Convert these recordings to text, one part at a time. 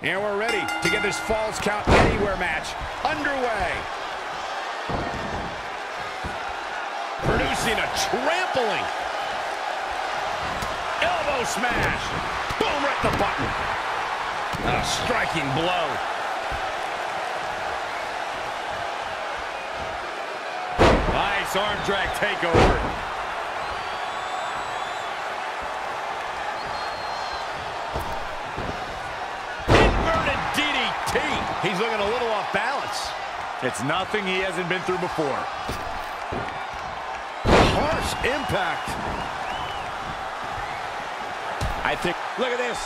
And we're ready to get this Falls Count Anywhere match underway. Producing a trampling. Elbow smash. Boom, right the button. A striking blow. Nice arm drag takeover. It's nothing he hasn't been through before. Harsh impact. I think, look at this.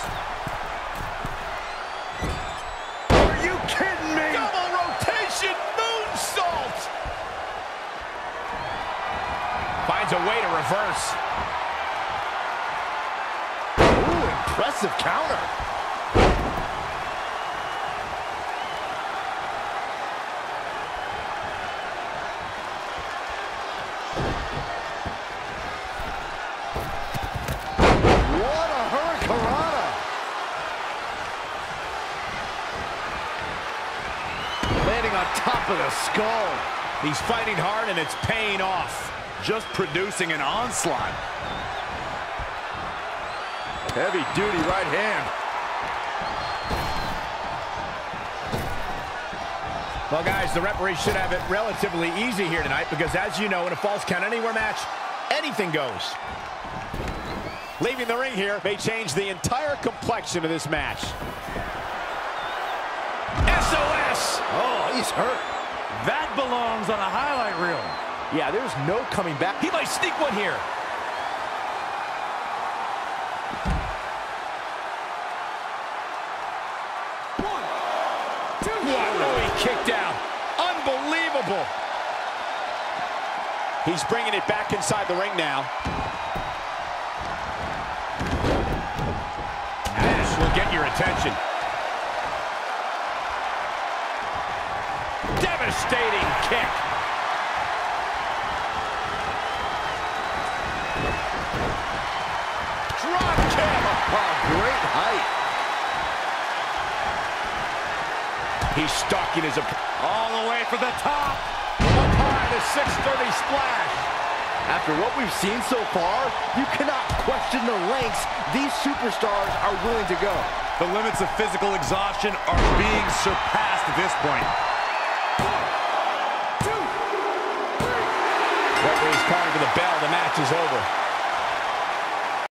Are you kidding me? Double rotation moonsault. Finds a way to reverse. Ooh, impressive counter. Top of the skull. He's fighting hard and it's paying off. Just producing an onslaught. Heavy duty right hand. Well, guys, the referee should have it relatively easy here tonight because, as you know, in a falls count anywhere match, anything goes. Leaving the ring here may change the entire complexion of this match. SOS! Oh, he's hurt. That belongs on a highlight reel. Yeah, there's no coming back. He might sneak one here. One, two, What? Oh, he kicked out. Unbelievable. He's bringing it back inside the ring now. This will get your attention. Devastating kick. Drop kick. Oh, great height. He's stalking his opponent. All the way for the top. Up high, the 630 splash. After what we've seen so far, you cannot question the lengths these superstars are willing to go. The limits of physical exhaustion are being surpassed at this point. The match is over.